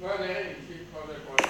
那你还得去他那块